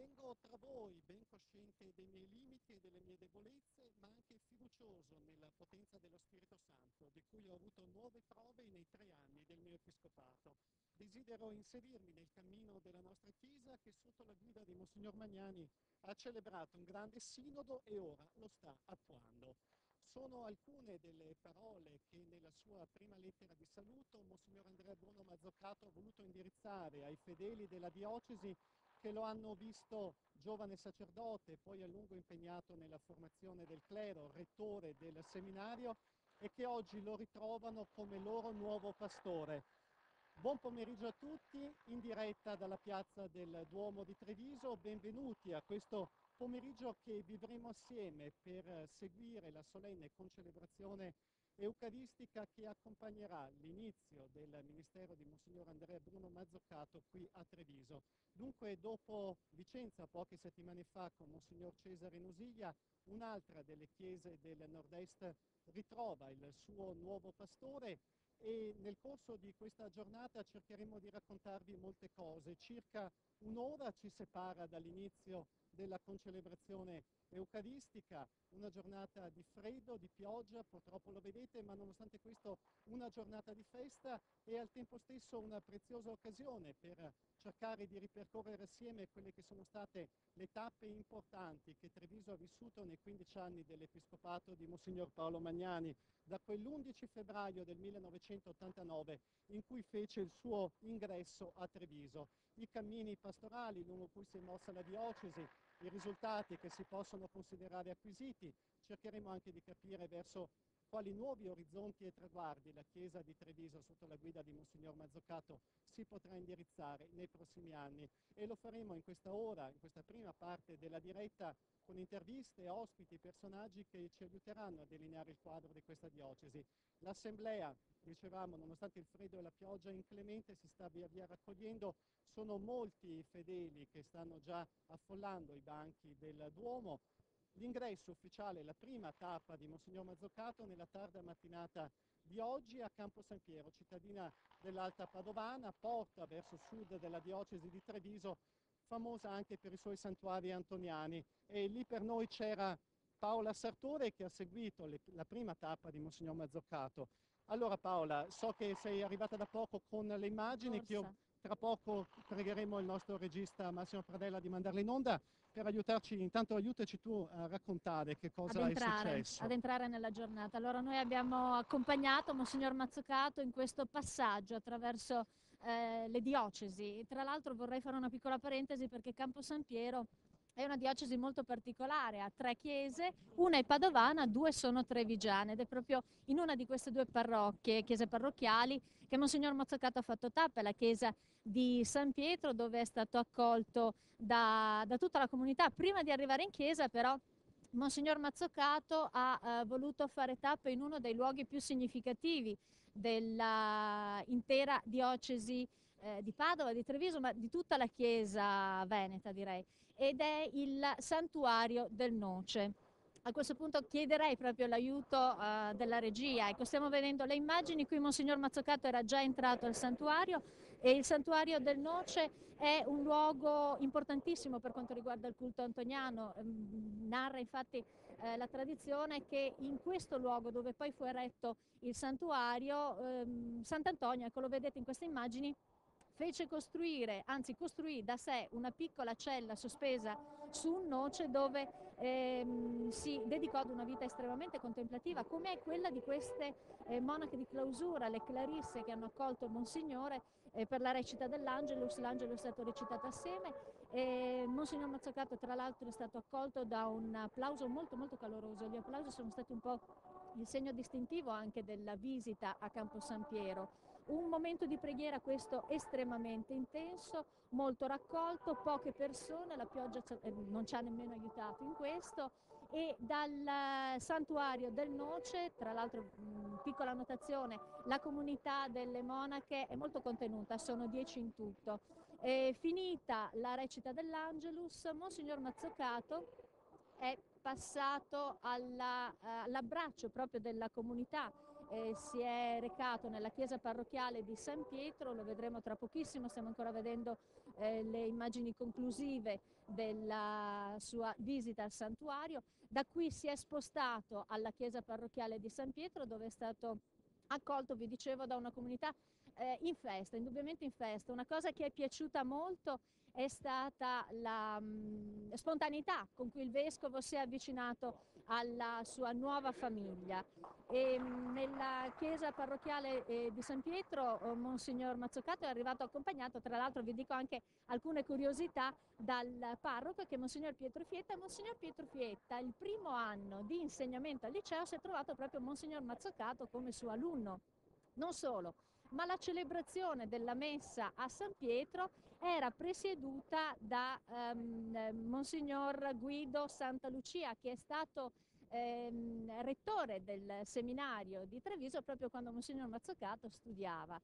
vengo tra voi ben cosciente dei miei limiti e delle mie debolezze, ma anche fiducioso nella potenza dello Spirito Santo, di cui ho avuto nuove prove nei tre anni del mio episcopato. Desidero inserirmi nel cammino della nostra Chiesa che sotto la guida di Monsignor Magnani ha celebrato un grande sinodo e ora lo sta attuando. Sono alcune delle parole che nella sua prima lettera di saluto Monsignor Andrea Bruno Mazzoccato ha voluto indirizzare ai fedeli della diocesi che lo hanno visto giovane sacerdote, poi a lungo impegnato nella formazione del clero, rettore del seminario e che oggi lo ritrovano come loro nuovo pastore. Buon pomeriggio a tutti, in diretta dalla piazza del Duomo di Treviso, benvenuti a questo pomeriggio che vivremo assieme per seguire la solenne concelebrazione eucaristica che accompagnerà l'inizio del ministero di Monsignor Andrea Bruno Mazzoccato qui a Treviso. Dunque dopo Vicenza poche settimane fa con Monsignor Cesare Nosiglia, un'altra delle chiese del nord-est ritrova il suo nuovo pastore e nel corso di questa giornata cercheremo di raccontarvi molte cose. Circa un'ora ci separa dall'inizio della concelebrazione eucaristica, una giornata di freddo, di pioggia, purtroppo lo vedete, ma nonostante questo una giornata di festa e al tempo stesso una preziosa occasione per cercare di ripercorrere assieme quelle che sono state le tappe importanti che Treviso ha vissuto nei 15 anni dell'Episcopato di Monsignor Paolo Magnani, da quell'11 febbraio del 1989 in cui fece il suo ingresso a Treviso. I cammini pastorali lungo cui si è mossa la diocesi, i risultati che si possono considerare acquisiti, cercheremo anche di capire verso quali nuovi orizzonti e traguardi la Chiesa di Treviso sotto la guida di Monsignor Mazzoccato si potrà indirizzare nei prossimi anni. E lo faremo in questa ora, in questa prima parte della diretta con interviste, ospiti, personaggi che ci aiuteranno a delineare il quadro di questa diocesi. L'Assemblea, dicevamo, nonostante il freddo e la pioggia inclemente, si sta via via raccogliendo, sono molti i fedeli che stanno già affollando i banchi del Duomo, l'ingresso ufficiale, la prima tappa di Monsignor Mazzoccato nella tarda mattinata di oggi a Campo San Piero, cittadina dell'Alta Padovana, porta verso sud della diocesi di Treviso, famosa anche per i suoi santuari antoniani. E lì per noi c'era Paola Sartore che ha seguito le, la prima tappa di Monsignor Mazzoccato. Allora Paola, so che sei arrivata da poco con le immagini Forza. che io tra poco pregheremo il nostro regista Massimo Pradella di mandarle in onda per aiutarci, intanto aiutaci tu a raccontare che cosa ad è entrare, successo. ad entrare nella giornata. Allora noi abbiamo accompagnato Monsignor Mazzocato in questo passaggio attraverso eh, le diocesi. Tra l'altro vorrei fare una piccola parentesi perché Campo San Piero è una diocesi molto particolare, ha tre chiese, una è padovana, due sono trevigiane ed è proprio in una di queste due parrocchie, chiese parrocchiali, che Monsignor Mazzocato ha fatto tappa, la chiesa di San Pietro dove è stato accolto da, da tutta la comunità. Prima di arrivare in chiesa però Monsignor Mazzocato ha eh, voluto fare tappa in uno dei luoghi più significativi della intera diocesi eh, di Padova, di Treviso, ma di tutta la chiesa veneta direi, ed è il santuario del Noce. A questo punto chiederei proprio l'aiuto eh, della regia. Ecco, stiamo vedendo le immagini, qui Monsignor Mazzocato era già entrato al santuario e il santuario del Noce è un luogo importantissimo per quanto riguarda il culto antoniano. Ehm, narra infatti eh, la tradizione che in questo luogo dove poi fu eretto il santuario, ehm, Sant'Antonio, ecco lo vedete in queste immagini, fece costruire, anzi costruì da sé una piccola cella sospesa su un noce dove ehm, si dedicò ad una vita estremamente contemplativa, come è quella di queste eh, monache di clausura, le clarisse che hanno accolto Monsignore eh, per la recita dell'Angelus, l'Angelus è stato recitato assieme e Monsignor Mazzaccato tra l'altro è stato accolto da un applauso molto molto caloroso, gli applausi sono stati un po' il segno distintivo anche della visita a Campo San Piero. Un momento di preghiera questo estremamente intenso, molto raccolto, poche persone, la pioggia eh, non ci ha nemmeno aiutato in questo e dal santuario del Noce, tra l'altro piccola annotazione, la comunità delle monache è molto contenuta, sono dieci in tutto. E finita la recita dell'Angelus, Monsignor Mazzocato è passato uh, all'abbraccio proprio della comunità eh, si è recato nella chiesa parrocchiale di San Pietro, lo vedremo tra pochissimo, stiamo ancora vedendo eh, le immagini conclusive della sua visita al santuario. Da qui si è spostato alla chiesa parrocchiale di San Pietro dove è stato accolto, vi dicevo, da una comunità eh, in festa, indubbiamente in festa. Una cosa che è piaciuta molto è stata la mh, mm, spontaneità con cui il vescovo si è avvicinato alla sua nuova famiglia. E, mm, nella chiesa parrocchiale eh, di San Pietro, eh, Monsignor Mazzocato è arrivato accompagnato, tra l'altro vi dico anche alcune curiosità, dal parroco che Monsignor Pietro Fietta. Monsignor Pietro Fietta, il primo anno di insegnamento al liceo, si è trovato proprio Monsignor Mazzocato come suo alunno. Non solo, ma la celebrazione della messa a San Pietro era presieduta da um, Monsignor Guido Santa Lucia, che è stato ehm, rettore del seminario di Treviso proprio quando Monsignor Mazzocato studiava.